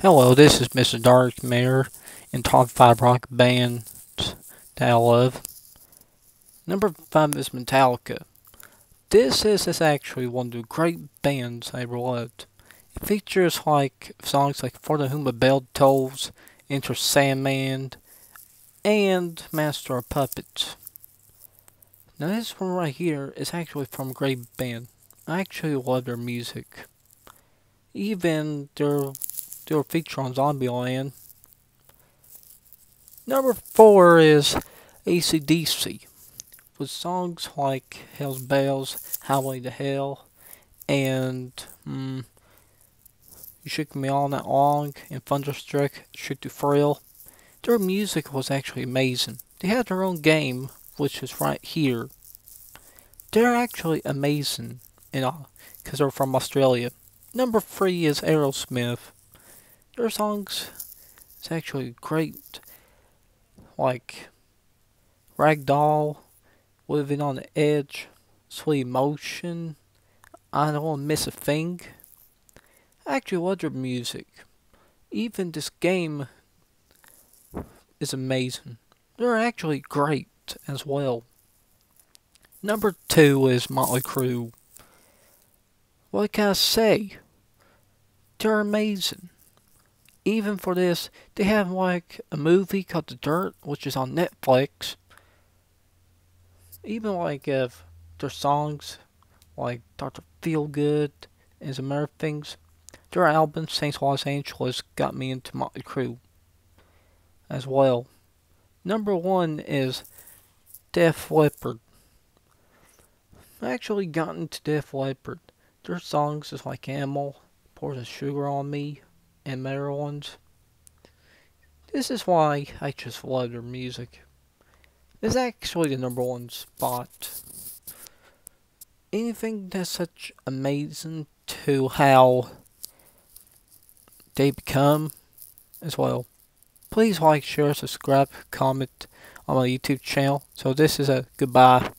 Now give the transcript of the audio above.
Hello, this is Mr. Darkmare in top five rock bands that I love. Number five is Metallica. This is, is actually one of the great bands I ever loved. It features like songs like For the Whom a Bell Tolls, Enter Sandman, and Master of Puppets. Now this one right here is actually from a great band. I actually love their music. Even their they were featured on Zombieland. Number four is ACDC, with songs like Hell's Bells, Highway to Hell, and mm, You Shook Me All Night Long, and Thunderstruck, Shoot to Thrill. Their music was actually amazing. They had their own game, which is right here. They're actually amazing, you know, because they're from Australia. Number three is Aerosmith their songs. It's actually great. Like ragdoll living on the edge sweet emotion i don't Wanna miss a thing. I actually love their music. Even this game is amazing. They're actually great as well. Number two is motley crue. What can i say they're amazing even for this, they have like a movie called The Dirt, which is on Netflix. Even like if their songs, like Dr. Feel Good and some other things, their album Saints Los Angeles got me into Motley Crue as well. Number one is Def Leppard. I actually got into Def Leppard. Their songs is like Animal, Pour Some Sugar on Me, and. This is why I just love their music. It's actually the number one spot. Anything that's such amazing to how they become as well. Please like, share, subscribe, comment on my YouTube channel. So this is a goodbye.